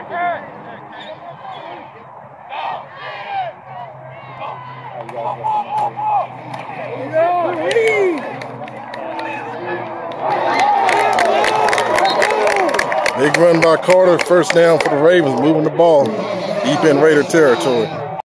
Big run by Carter, first down for the Ravens, moving the ball deep in Raider territory.